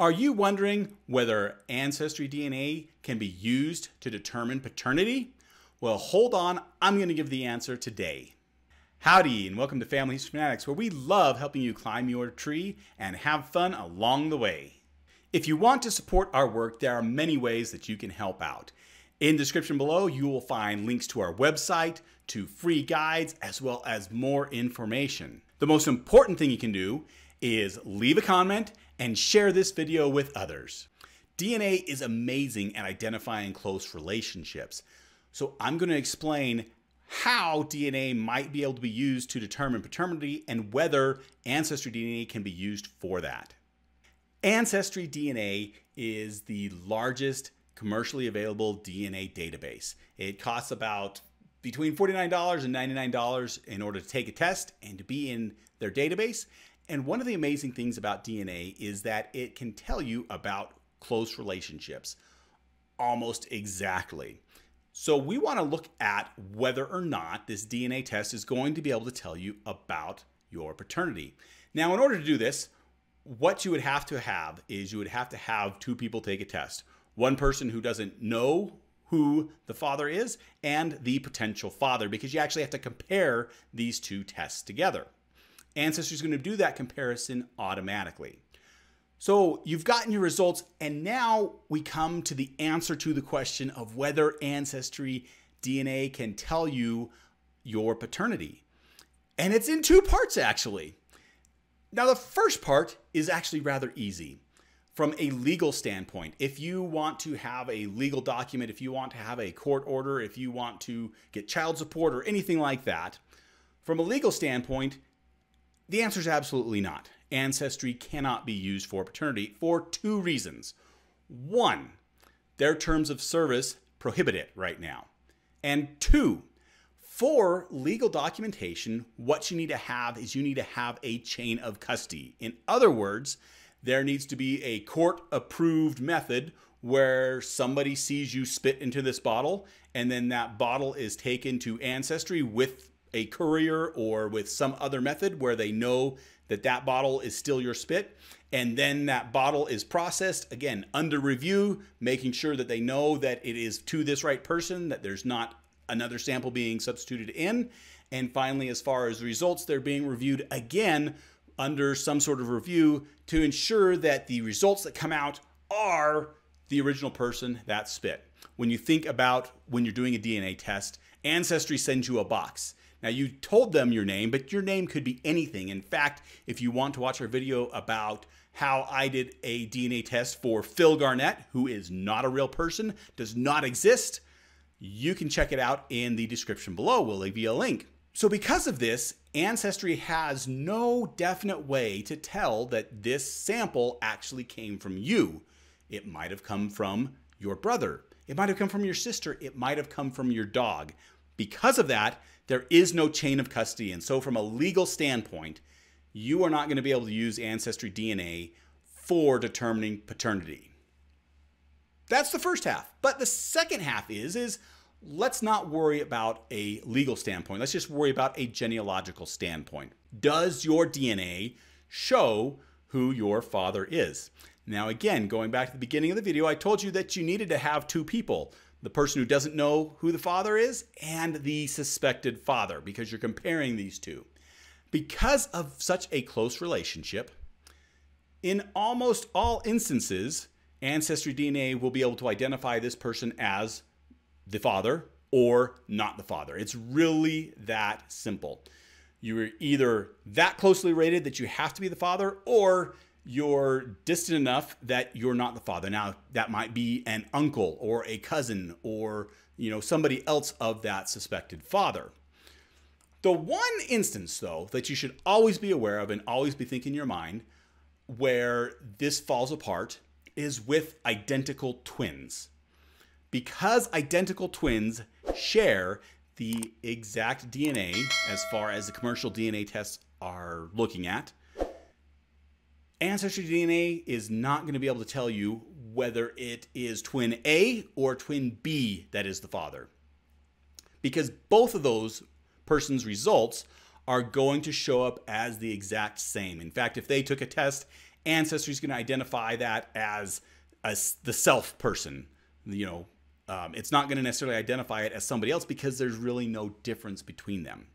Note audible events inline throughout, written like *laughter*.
Are you wondering whether Ancestry DNA can be used to determine paternity? Well, hold on, I'm going to give the answer today. Howdy, and welcome to Family History Fanatics, where we love helping you climb your tree and have fun along the way. If you want to support our work, there are many ways that you can help out. In the description below, you will find links to our website, to free guides, as well as more information. The most important thing you can do is leave a comment and share this video with others. DNA is amazing at identifying close relationships. So I'm going to explain how DNA might be able to be used to determine paternity and whether Ancestry DNA can be used for that. Ancestry DNA is the largest commercially available DNA database. It costs about between $49 and $99 in order to take a test and to be in their database. And one of the amazing things about DNA is that it can tell you about close relationships almost exactly. So we want to look at whether or not this DNA test is going to be able to tell you about your paternity. Now, in order to do this, what you would have to have is you would have to have two people take a test. One person who doesn't know who the father is and the potential father because you actually have to compare these two tests together. Ancestry is going to do that comparison automatically. So you've gotten your results, and now we come to the answer to the question of whether Ancestry DNA can tell you your paternity. And it's in two parts, actually. Now, the first part is actually rather easy. From a legal standpoint, if you want to have a legal document, if you want to have a court order, if you want to get child support or anything like that, from a legal standpoint, the answer is absolutely not ancestry cannot be used for paternity for two reasons. One, their terms of service prohibit it right now. And two, for legal documentation, what you need to have is you need to have a chain of custody. In other words, there needs to be a court approved method where somebody sees you spit into this bottle and then that bottle is taken to ancestry with a courier or with some other method where they know that that bottle is still your spit and then that bottle is processed again under review making sure that they know that it is to this right person that there's not another sample being substituted in. And finally as far as results they're being reviewed again under some sort of review to ensure that the results that come out are the original person that spit. When you think about when you're doing a dna test ancestry sends you a box now, you told them your name, but your name could be anything. In fact, if you want to watch our video about how I did a DNA test for Phil Garnett, who is not a real person, does not exist, you can check it out in the description below. We'll leave you a link. So, because of this, Ancestry has no definite way to tell that this sample actually came from you. It might have come from your brother. It might have come from your sister. It might have come from your dog. Because of that, there is no chain of custody. And so, from a legal standpoint, you are not going to be able to use Ancestry DNA for determining paternity. That's the first half. But the second half is, is let's not worry about a legal standpoint. Let's just worry about a genealogical standpoint. Does your DNA show who your father is? Now, again, going back to the beginning of the video, I told you that you needed to have two people the person who doesn't know who the father is and the suspected father because you're comparing these two. Because of such a close relationship, in almost all instances, Ancestry DNA will be able to identify this person as the father or not the father. It's really that simple. You're either that closely related that you have to be the father, or you're distant enough that you're not the father. Now, that might be an uncle or a cousin or, you know, somebody else of that suspected father. The one instance, though, that you should always be aware of and always be thinking in your mind where this falls apart is with identical twins. Because identical twins share the exact DNA as far as the commercial DNA tests are looking at, Ancestry DNA is not going to be able to tell you whether it is twin A or twin B that is the father. Because both of those persons' results are going to show up as the exact same. In fact, if they took a test Ancestry is going to identify that as, as the self person. You know, um, it's not going to necessarily identify it as somebody else because there's really no difference between them.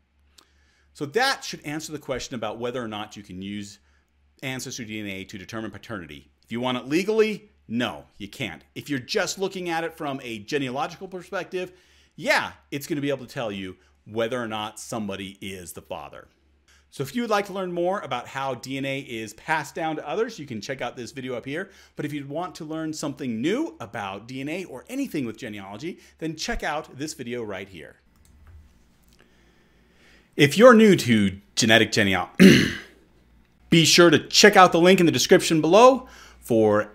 So that should answer the question about whether or not you can use ancestry DNA to determine paternity. If you want it legally, no, you can't. If you're just looking at it from a genealogical perspective, yeah, it's going to be able to tell you whether or not somebody is the father. So if you would like to learn more about how DNA is passed down to others, you can check out this video up here. But if you'd want to learn something new about DNA or anything with genealogy, then check out this video right here. If you're new to genetic *clears throat* genealogy, be sure to check out the link in the description below for